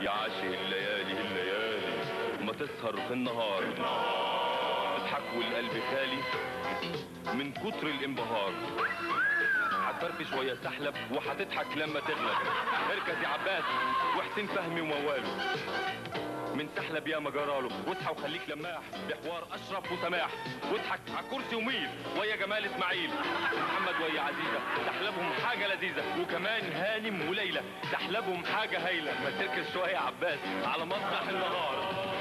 يا عاشق الليالي الليالي ما تسهر في النهار. تضحك والقلب خالي من كتر الانبهار. هتفرفش شوية سحلب وهتضحك لما تغلب. اركز يا عباس وحسين فهمي ومواله. من سحلب يا مجراله واصحى وخليك لماح بحوار أشرف وسماح. واضحك على الكرسي وميل ويا جمال إسماعيل. محمد ويا عزيزة سحلبهم حاجة لذيذة. وكمان هانم وليلى سحلبهم حاجة هايلة. ما تركز شوية يا عباس على مسرح النهار